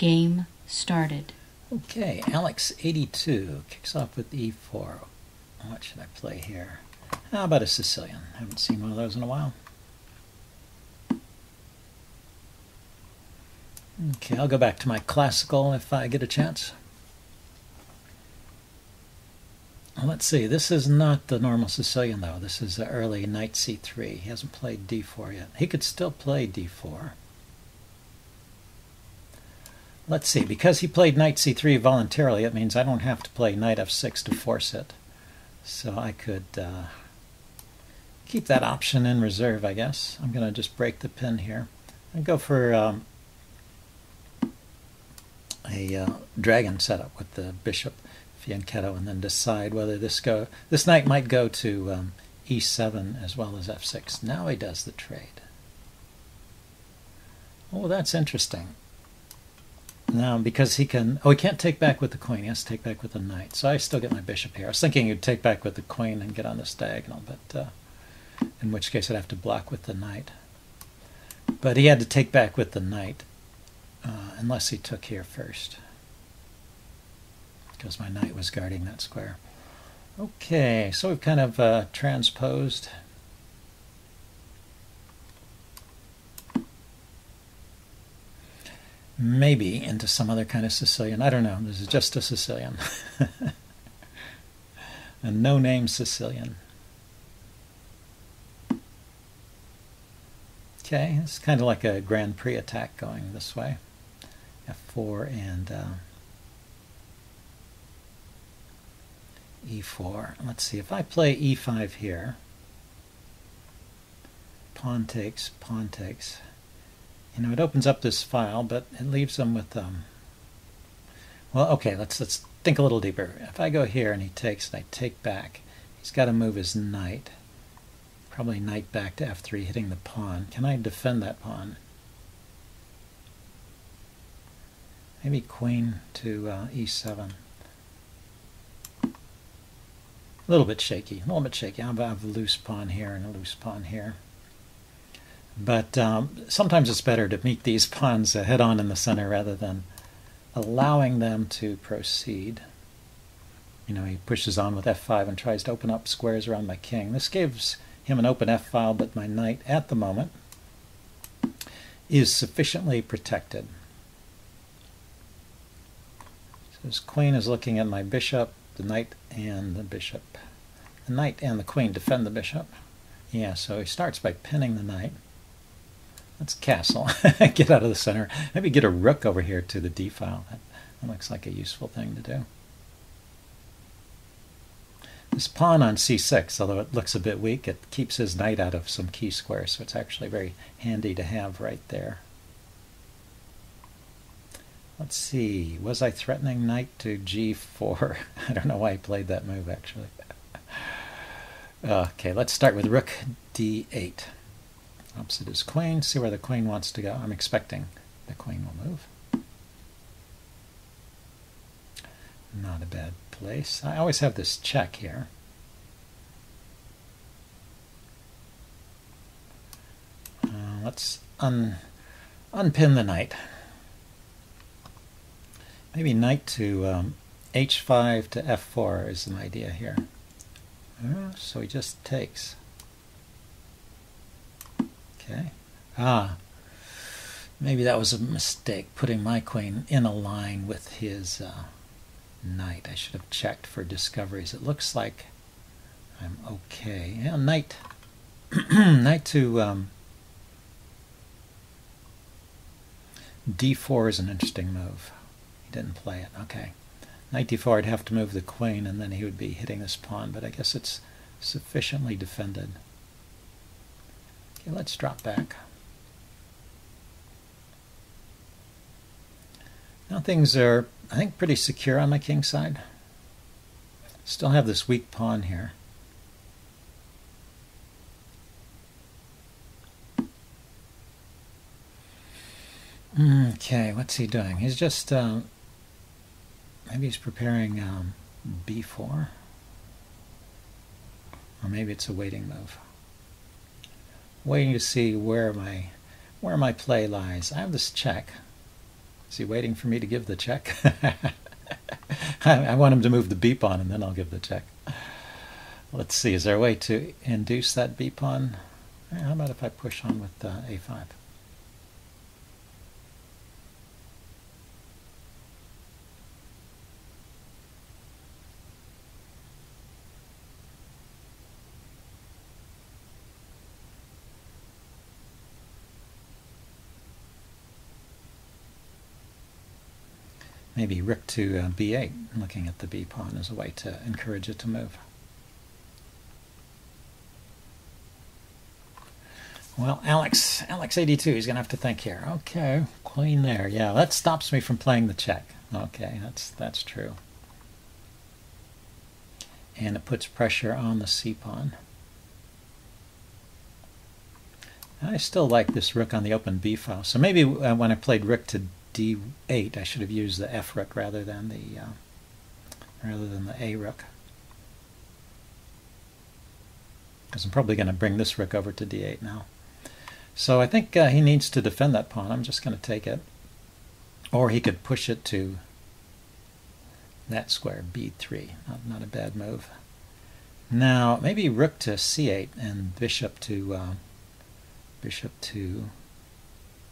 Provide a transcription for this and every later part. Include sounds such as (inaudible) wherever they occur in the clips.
Game started. Okay, Alex82 kicks off with e4. What should I play here? How about a Sicilian? Haven't seen one of those in a while. Okay, I'll go back to my classical if I get a chance. Let's see, this is not the normal Sicilian though. This is the early knight c3. He hasn't played d4 yet. He could still play d4. Let's see, because he played knight c3 voluntarily, it means I don't have to play knight f6 to force it. So I could uh, keep that option in reserve, I guess. I'm going to just break the pin here and go for um, a uh, dragon setup with the bishop fianchetto and then decide whether this go this knight might go to um, e7 as well as f6. Now he does the trade. Oh, that's interesting. Now, because he can, oh, he can't take back with the queen. He has to take back with the knight. So I still get my bishop here. I was thinking he'd take back with the queen and get on this diagonal, but uh, in which case I'd have to block with the knight. But he had to take back with the knight uh, unless he took here first because my knight was guarding that square. Okay, so we've kind of uh, transposed. Maybe into some other kind of Sicilian. I don't know. This is just a Sicilian. (laughs) a no-name Sicilian. Okay, it's kind of like a Grand Prix attack going this way. F4 and... Uh, e4. Let's see, if I play e5 here, pawn takes, pawn takes, you know, it opens up this file, but it leaves them with, um, well, okay, let's, let's think a little deeper. If I go here and he takes and I take back, he's got to move his knight, probably knight back to f3, hitting the pawn. Can I defend that pawn? Maybe queen to uh, e7 a little bit shaky, a little bit shaky. I have a loose pawn here and a loose pawn here. But um, sometimes it's better to meet these pawns uh, head on in the center rather than allowing them to proceed. You know, he pushes on with f5 and tries to open up squares around my king. This gives him an open f file, but my knight at the moment is sufficiently protected. So his queen is looking at my bishop the knight and the bishop. The knight and the queen defend the bishop. Yeah, so he starts by pinning the knight. Let's castle. (laughs) get out of the center. Maybe get a rook over here to the d file. That, that looks like a useful thing to do. This pawn on c6, although it looks a bit weak, it keeps his knight out of some key squares, so it's actually very handy to have right there. Let's see, was I threatening knight to g4? (laughs) I don't know why I played that move, actually. (laughs) okay, let's start with rook d8. Opposite is queen, see where the queen wants to go. I'm expecting the queen will move. Not a bad place. I always have this check here. Uh, let's un unpin the knight. Maybe knight to um, h5 to f4 is an idea here. Uh, so he just takes. Okay. Ah, maybe that was a mistake, putting my queen in a line with his uh, knight. I should have checked for discoveries. It looks like I'm okay. Yeah, knight, (clears throat) knight to um, d4 is an interesting move. He didn't play it. Okay. Knight d4, I'd have to move the queen, and then he would be hitting this pawn, but I guess it's sufficiently defended. Okay, let's drop back. Now things are, I think, pretty secure on my king side. Still have this weak pawn here. Okay, what's he doing? He's just uh, Maybe he's preparing um, b4. Or maybe it's a waiting move. Waiting to see where my where my play lies. I have this check. Is he waiting for me to give the check? (laughs) I, I want him to move the b pawn and then I'll give the check. Let's see, is there a way to induce that b pawn? How about if I push on with uh, a5? Maybe rook to uh, b8, looking at the b pawn as a way to encourage it to move. Well, Alex, Alex82, he's going to have to think here. Okay, queen there. Yeah, that stops me from playing the check. Okay, that's that's true. And it puts pressure on the c pawn. I still like this rook on the open b file. So maybe uh, when I played rook to d8. I should have used the f rook rather than the uh, rather than the a rook. Because I'm probably going to bring this rook over to d8 now. So I think uh, he needs to defend that pawn. I'm just going to take it. Or he could push it to that square, b3. Not, not a bad move. Now, maybe rook to c8 and bishop to uh, bishop to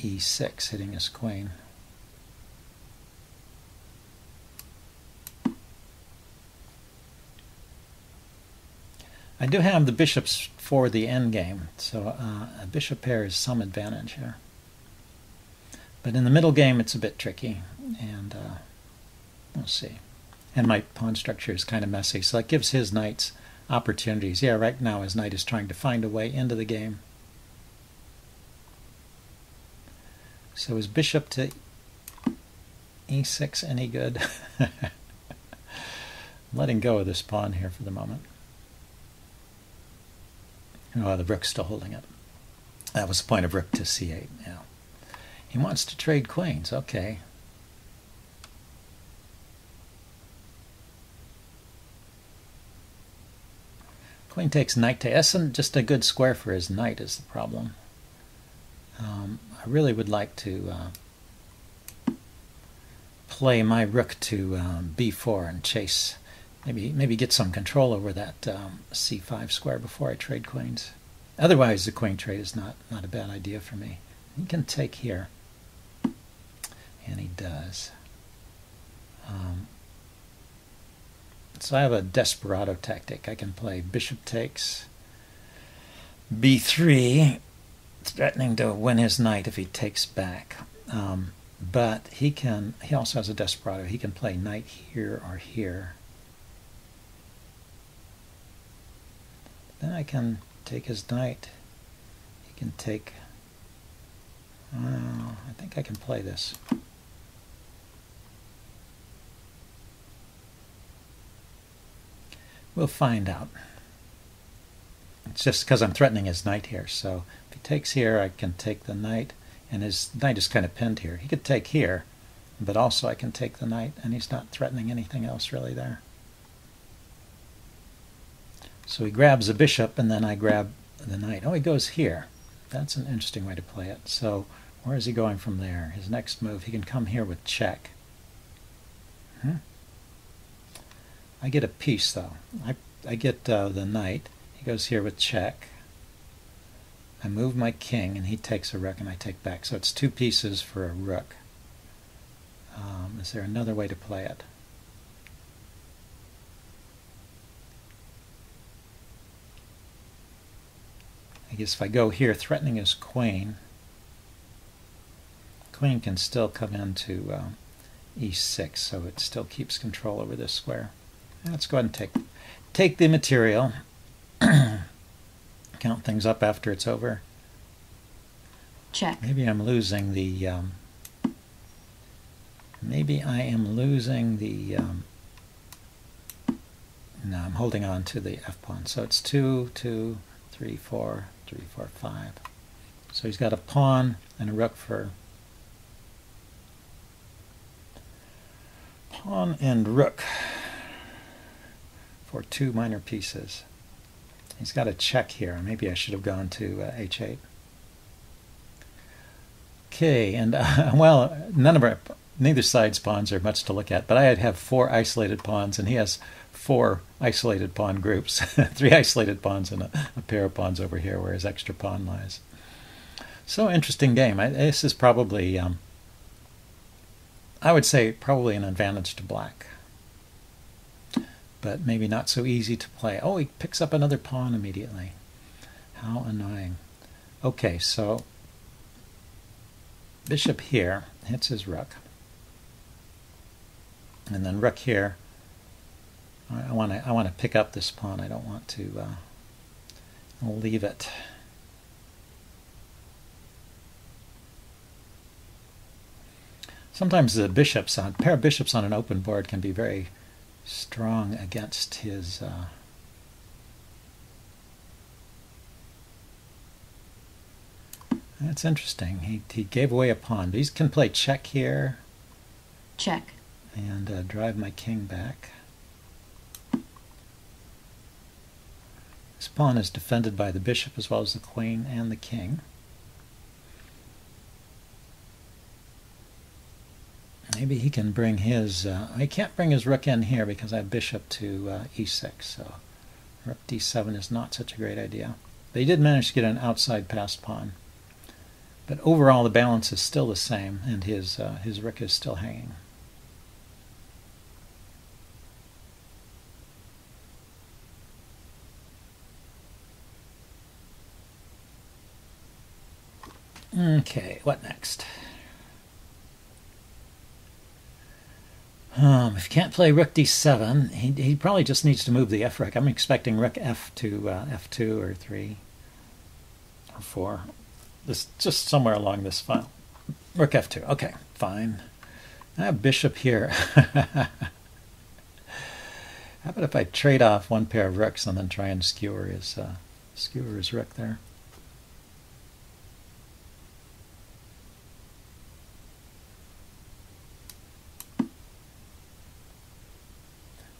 e6, hitting his queen. I do have the bishops for the endgame, so uh, a bishop pair is some advantage here. But in the middle game, it's a bit tricky, and uh, we'll see. And my pawn structure is kind of messy, so that gives his knights opportunities. Yeah, right now his knight is trying to find a way into the game. So is bishop to e6 any good? (laughs) I'm letting go of this pawn here for the moment. Oh, the rook's still holding it. That was the point of rook to c8. Yeah. He wants to trade queens. Okay. Queen takes knight to isn't just a good square for his knight is the problem. Um, I really would like to uh, play my rook to um, b4 and chase maybe maybe get some control over that um, c5 square before I trade queens. Otherwise, the queen trade is not not a bad idea for me. He can take here, and he does. Um, so I have a desperado tactic. I can play bishop takes, b3, threatening to win his knight if he takes back. Um, but he can. He also has a desperado. He can play knight here or here Then I can take his knight. He can take... Uh, I think I can play this. We'll find out. It's just because I'm threatening his knight here. So if he takes here, I can take the knight. And his knight is kind of pinned here. He could take here, but also I can take the knight, and he's not threatening anything else really there. So he grabs a bishop, and then I grab the knight. Oh, he goes here. That's an interesting way to play it. So where is he going from there? His next move, he can come here with check. Hmm. I get a piece, though. I, I get uh, the knight. He goes here with check. I move my king, and he takes a rook, and I take back. So it's two pieces for a rook. Um, is there another way to play it? I guess if I go here, threatening his queen, queen can still come into uh, e6, so it still keeps control over this square. Let's go ahead and take, take the material, (clears throat) count things up after it's over. Check. Maybe I'm losing the, um, maybe I am losing the, um, no, I'm holding on to the f-pawn. So it's two, two, three, four, three, four, five. So he's got a pawn and a rook for pawn and rook for two minor pieces. He's got a check here. Maybe I should have gone to uh, h8. Okay, and uh, (laughs) well, none of our neither side's pawns are much to look at, but I have four isolated pawns, and he has four isolated pawn groups, (laughs) three isolated pawns and a, a, pair of pawns over here where his extra pawn lies. So interesting game. I, this is probably, um, I would say, probably an advantage to black. But maybe not so easy to play. Oh, he picks up another pawn immediately. How annoying. Okay, so bishop here hits his rook. And then rook here I want to I want to pick up this pawn. I don't want to uh, leave it. Sometimes the bishops on pair of bishops on an open board can be very strong against his. Uh, that's interesting. He he gave away a pawn. but He can play check here. Check. And uh, drive my king back. This pawn is defended by the bishop as well as the queen and the king. Maybe he can bring his, uh, can't bring his rook in here because I have bishop to uh, e6, so rook d7 is not such a great idea. They did manage to get an outside passed pawn. But overall the balance is still the same and his, uh, his rook is still hanging. Okay, what next? Um, if you can't play rook d7, he, he probably just needs to move the f rook. I'm expecting rook f to uh, f2 or 3 or 4. This Just somewhere along this file. Rook f2. Okay, fine. I have bishop here. (laughs) How about if I trade off one pair of rooks and then try and skewer his, uh, skewer his rook there?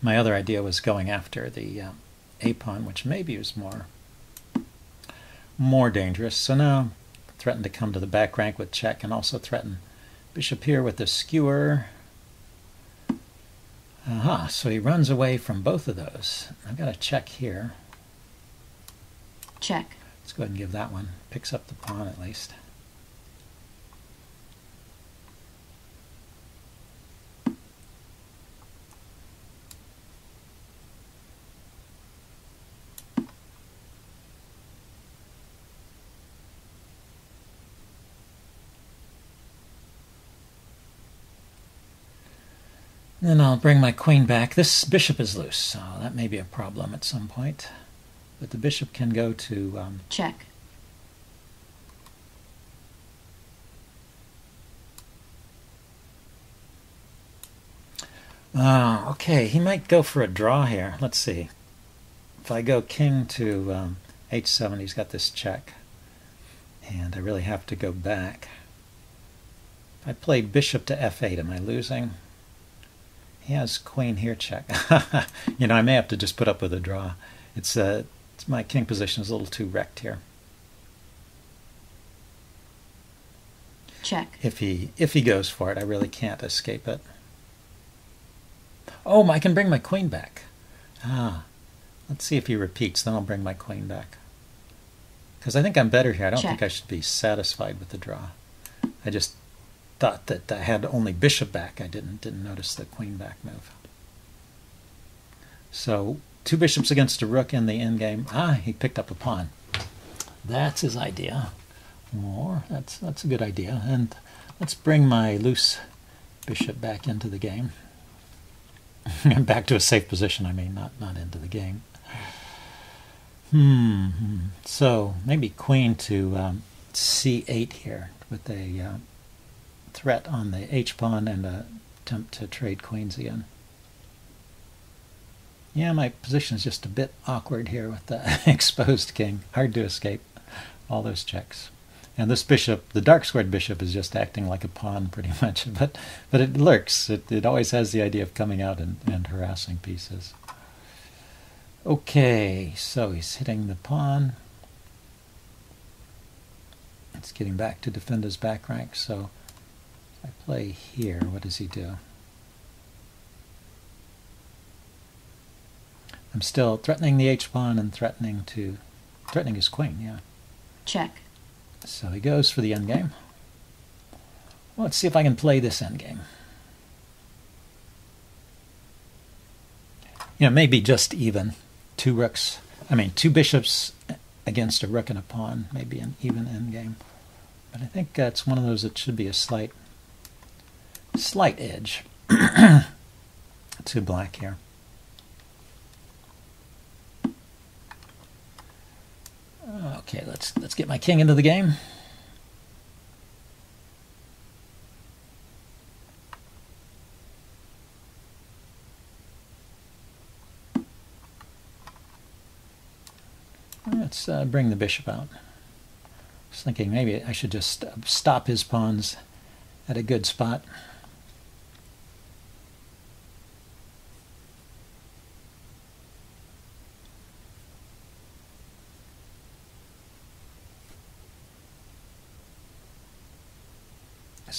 My other idea was going after the uh, a pawn, which maybe was more more dangerous. So now threaten to come to the back rank with check and also threaten bishop here with the skewer. Aha, so he runs away from both of those. I've got a check here. Check. Let's go ahead and give that one. Picks up the pawn at least. Then I'll bring my queen back. This bishop is loose, so that may be a problem at some point. But the bishop can go to... Um, Check. Uh, okay, he might go for a draw here. Let's see. If I go king to um, h7, he's got this check. And I really have to go back. If I play bishop to f8, am I losing? He has queen here check. (laughs) you know, I may have to just put up with a draw. It's, uh, it's my king position is a little too wrecked here. Check. If he if he goes for it, I really can't escape it. Oh, I can bring my queen back. Ah, let's see if he repeats. Then I'll bring my queen back. Because I think I'm better here. I don't Check. think I should be satisfied with the draw. I just thought that I had only bishop back. I didn't didn't notice the queen back move. So two bishops against a rook in the endgame. Ah, he picked up a pawn. That's his idea. More. that's that's a good idea. And let's bring my loose bishop back into the game. (laughs) back to a safe position. I mean, not not into the game. Hmm. So maybe queen to um, c8 here with a uh, threat on the h-pawn and a attempt to trade queens again. Yeah, my position is just a bit awkward here with the (laughs) exposed king. Hard to escape all those checks. And this bishop, the dark squared bishop, is just acting like a pawn pretty (laughs) much. But but it lurks. It, it always has the idea of coming out and, and harassing pieces. Okay, so he's hitting the pawn. It's getting back to defend his back rank, so I play here, what does he do? I'm still threatening the h-pawn and threatening to threatening his queen, yeah. check, So he goes for the endgame. Well, let's see if I can play this endgame. You know, maybe just even. Two rooks, I mean, two bishops against a rook and a pawn, maybe an even endgame. But I think that's one of those that should be a slight, slight edge (clears throat) to black here. Okay, let's let's get my king into the game. Let's uh, bring the bishop out. I was thinking maybe I should just stop his pawns at a good spot.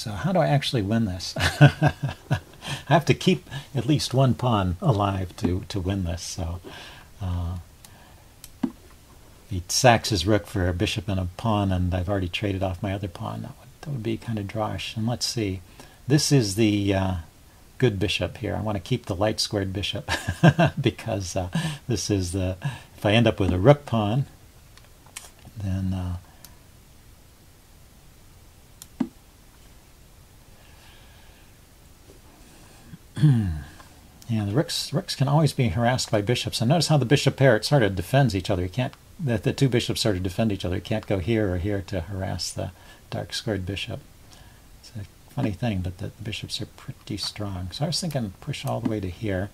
So how do I actually win this? (laughs) I have to keep at least one pawn alive to, to win this. So uh, he sacks his rook for a bishop and a pawn, and I've already traded off my other pawn. That would, that would be kind of drawish. And let's see. This is the uh, good bishop here. I want to keep the light squared bishop (laughs) because uh, this is the... If I end up with a rook pawn, then... Hmm. yeah, the rooks rooks can always be harassed by bishops. And notice how the bishop pair it sort of defends each other. You can't the, the two bishops sort of defend each other. You can't go here or here to harass the dark squared bishop. It's a funny thing, but the bishops are pretty strong. So I was thinking push all the way to here.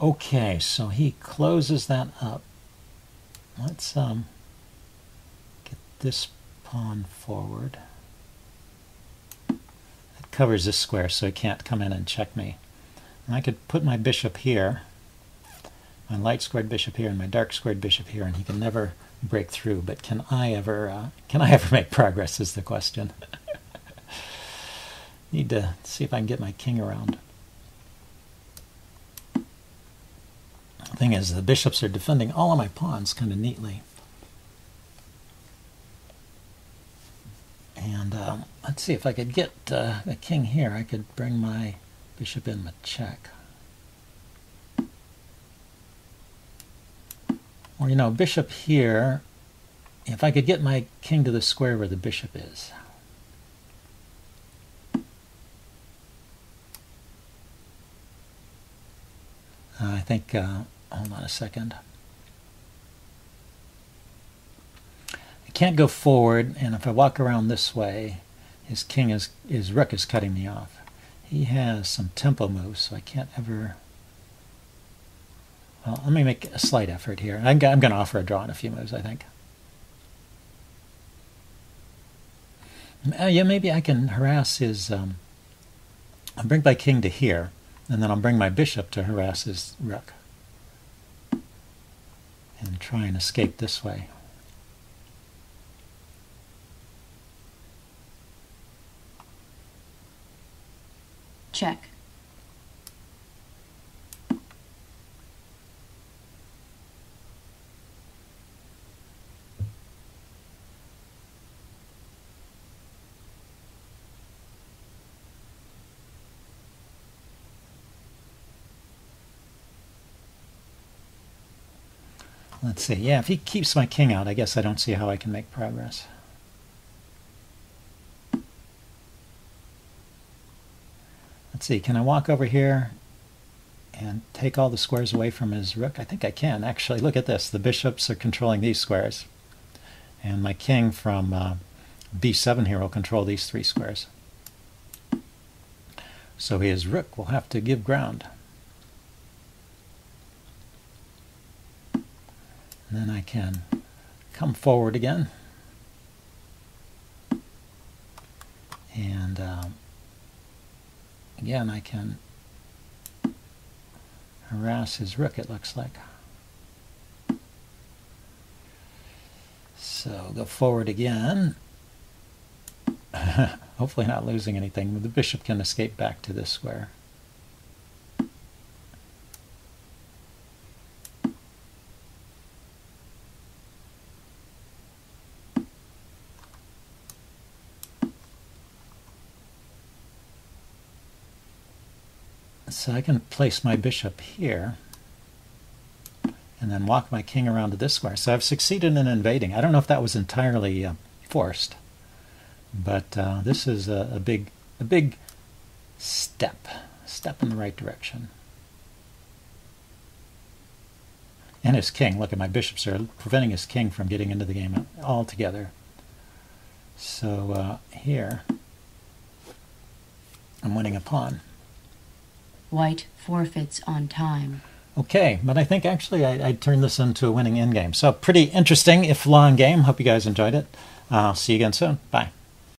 Okay, so he closes that up. Let's um, get this pawn forward. It covers this square so he can't come in and check me. And I could put my bishop here, my light squared bishop here and my dark squared bishop here, and he can never break through. But can I ever, uh, can I (laughs) ever make progress is the question. (laughs) Need to see if I can get my king around. Thing is, the bishops are defending all of my pawns kind of neatly. And uh, let's see if I could get uh, a king here. I could bring my bishop in with check. Or, you know, bishop here, if I could get my king to the square where the bishop is. I think uh, hold on a second. I can't go forward, and if I walk around this way, his king is his rook is cutting me off. He has some tempo moves, so I can't ever. Well, let me make a slight effort here. I'm, I'm going to offer a draw in a few moves, I think. Uh, yeah, maybe I can harass his. Um, I'll bring my king to here, and then I'll bring my bishop to harass his rook and try and escape this way. check, Let's see. Yeah, if he keeps my king out, I guess I don't see how I can make progress. Let's see. Can I walk over here and take all the squares away from his rook? I think I can, actually. Look at this. The bishops are controlling these squares. And my king from uh, b7 here will control these three squares. So his rook will have to give ground. And then I can come forward again. And um, again, I can harass his rook, it looks like. So go forward again. (laughs) Hopefully not losing anything. The bishop can escape back to this square. So I can place my bishop here and then walk my king around to this square. So I've succeeded in invading. I don't know if that was entirely uh, forced, but uh, this is a, a, big, a big step, step in the right direction. And his king, look at my bishops are preventing his king from getting into the game altogether. So uh, here, I'm winning a pawn. White forfeits on time. Okay, but I think actually I, I turned this into a winning endgame. So pretty interesting, if long game. Hope you guys enjoyed it. I'll see you again soon. Bye.